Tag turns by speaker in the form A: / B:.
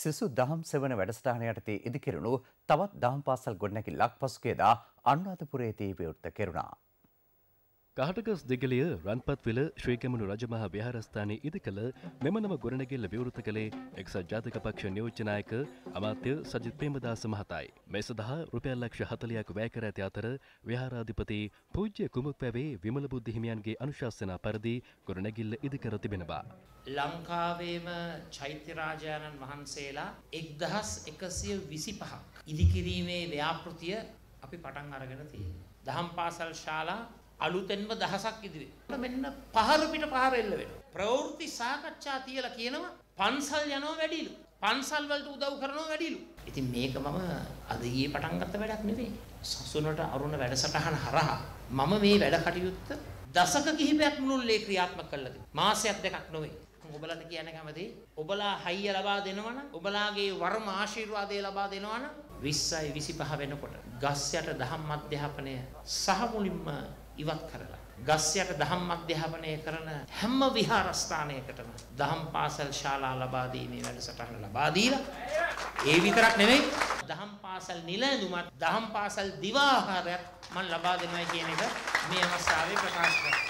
A: සිසු දහම් සෙවන වැඩසටහන යටතේ ඉදිකෙරුණු තවත් දහම් පාසල් ගොඩනැගිල්ලක් පසුගියදා අනුරාධපුරයේදී විවෘත කෙරුණා.
B: කාටගස් දෙගලිය රන්පත්වෙල ශ්‍රීකමනු රජමහා විහාරස්ථානය ඉදි කළ මෙම නම ගොඩනැගිල්ල විවෘත කළේ එක්සත් ජාතික පක්ෂ නියෝජනායක අමාත්‍ය සජිත් පේමදාස මහතයි. මේ සඳහා රුපියල් ලක්ෂ හතලයක් වැය කර ඇති අතර විහාරාධිපති පූජ්‍ය කුමුක් පැවේ විමල බුද්ධ හිමියන්ගේ අනුශාසනා පරිදි ගොඩනැගිල්ල ඉදිකර තිබෙන බා.
C: ලංකාවේම චෛත්‍යරාජාණන් වහන්සේලා එක්දහස් එකසිය විසි පහක් ඉදිකිරීමේ ව්‍යාපෘතිය අපි පටන් අරගෙන තියෙන. දහම් පාසල් ශාලා අලුතෙන්ම දහසක් ඉදිරි. මෙන්න පහර පිට පහර එල්ල වෙනවා. ප්‍රවෘත්ති සාකච්ඡා තියලා කියනවා පන්සල් යනවා වැඩිලු. පන්සල් වලට උදව් කරනවා වැඩිලු. ඉතින් මේක මම අද ඊයේ පටන් ගත්ත වැඩක් නෙවෙයි. සසුනට අරුණ වැඩසටහන හරහා මම මේ වැඩ කටයුත්ත දශක කිහිපයක් මුළුල්ලේ ක්‍රියාත්මක කළා. මාසයක් දෙකක් නෙවෙයි. ඔබලට කියන්න කැමති ඔබලා හයිය ලබා දෙනවනම් ඔබලාගේ වර්ම ආශිර්වාදය ලබා දෙනවනම් 20යි 25 වෙනකොට ගස් යට දහම් අධ්‍යාපනය සහ මුලින්ම ඉවත් කරලා. ගස් යට දහම් අධ්‍යාපනය කරන හැම විහාරස්ථානයකටම දහම් පාසල් ශාලා ලබා දීමේ වැඩසටහන ලබා දීලා ඒ විතරක් නෙවෙයි දහම් පාසල් නිල ඇඳුමත් දහම් පාසල් දිවාහාරයක් මම ලබා දෙනවා කියන එක මේ අවස්ථාවේ ප්‍රකාශ කරනවා.